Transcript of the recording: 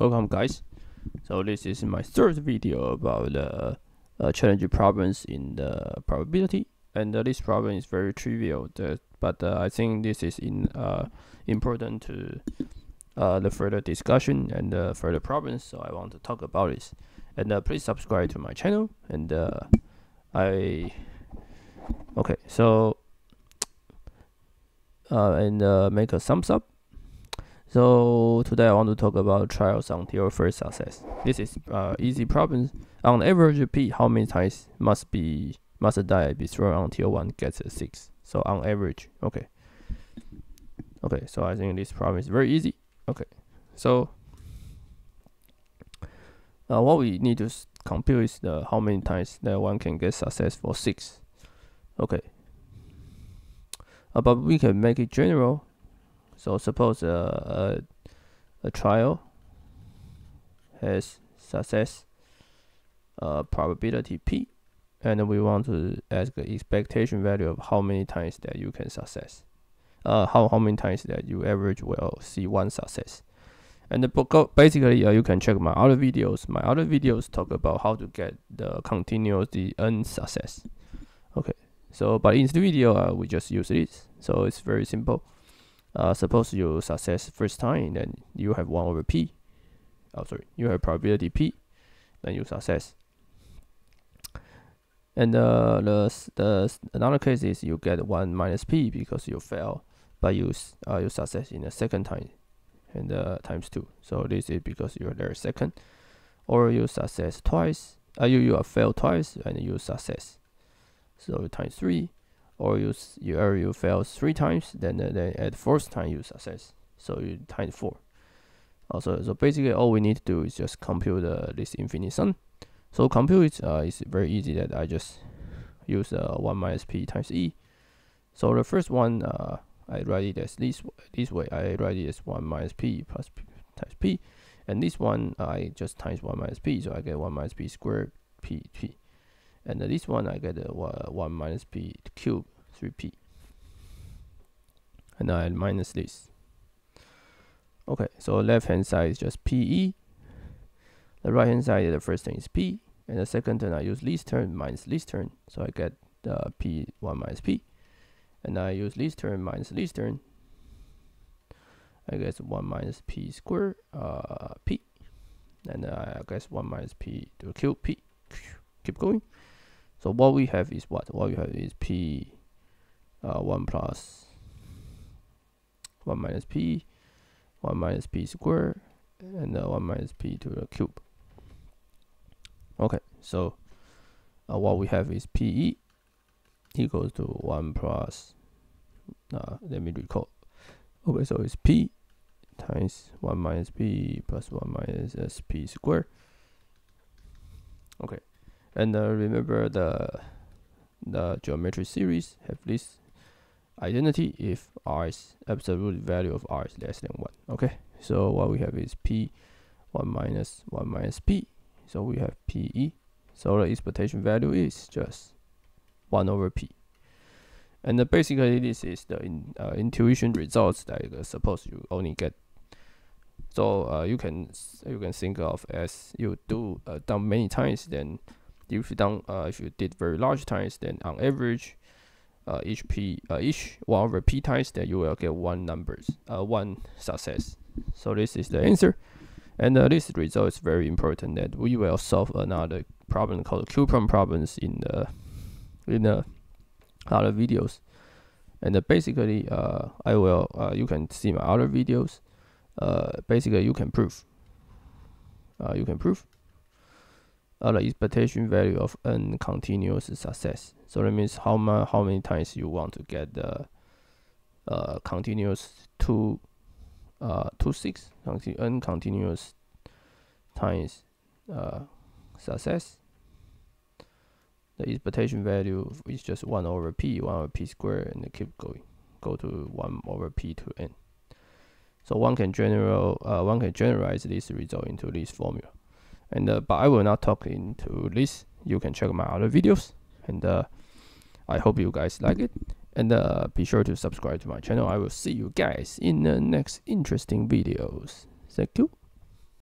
welcome guys. So this is my third video about uh, uh, challenging problems in the probability, and uh, this problem is very trivial. but uh, I think this is in uh, important to uh, the further discussion and further problems. So I want to talk about this, and please subscribe to my channel. And I okay, so and make a thumbs up so today I want to talk about trials until first success. This is uh, easy problem. On average P, how many times must be must a die be thrown until one gets a six? So on average, okay. Okay, so I think this problem is very easy. Okay, so uh, what we need to compute is the how many times that one can get success for six. Okay, uh, but we can make it general so suppose a, a, a trial has success uh, probability p, and we want to ask the expectation value of how many times that you can success. Uh, how how many times that you average will see one success. And the basically uh, you can check my other videos. My other videos talk about how to get the continuous the n success. Okay, so but in this video uh, we just use this, so it's very simple uh, suppose you success first time, then you have 1 over p. Oh, sorry, you have probability p, then you success. And uh, the, the another case is you get 1 minus p because you fail, but you, uh, you success in the second time, and uh, times 2. So this is because you're there second. Or you success twice, uh, you, you fail twice, and you success. So times 3 or you you or you fail three times, then uh, then at fourth time you success. So you times four. Also, so basically all we need to do is just compute uh, this infinite sum. So compute uh, is very easy. That I just use uh, one minus p times e. So the first one uh, I write it as this this way. I write it as one minus p plus p times p, and this one I just times one minus p. So I get one minus p squared p p and this one I get a 1 minus p cube 3p and I minus this. Okay so left hand side is just pe the right hand side the first thing is p. And the second term I use least term minus least term so I get the p 1 minus p. And I use least term minus least term I guess 1 minus p square uh, p. And I guess 1 minus p to the cube p keep going so what we have is what? What we have is p uh, 1 plus 1 minus p, 1 minus p squared, and uh, 1 minus p to the cube. Okay, so uh, what we have is pe equals to 1 plus, uh, let me recall. Okay, so it's p times 1 minus p plus 1 minus sp squared. Okay, and uh, remember the the geometry series have this identity if r is absolute value of r is less than 1 okay so what we have is p 1 minus 1 minus p. So we have pe so the expectation value is just 1 over p. And uh, basically this is the in, uh, intuition results that uh, suppose you only get. So uh, you can you can think of as you do uh, done many times then if you done uh, if you did very large times, then on average, uh, each p uh, each one p times, then you will get one numbers, uh, one success. So this is the answer, and uh, this result is very important that we will solve another problem called coupon problems in the in the other videos. And uh, basically, uh, I will uh, you can see my other videos. Uh, basically, you can prove. Uh, you can prove uh, the expectation value of n continuous success. So that means how much, how many times you want to get the uh, continuous two, uh, two six n continuous times uh, success. The expectation value is just one over p, one over p squared, and keep going, go to one over p to n. So one can general, uh, one can generalize this result into this formula and uh, but I will not talk into this. You can check my other videos, and uh, I hope you guys like it. And uh, be sure to subscribe to my channel. I will see you guys in the next interesting videos. Thank you.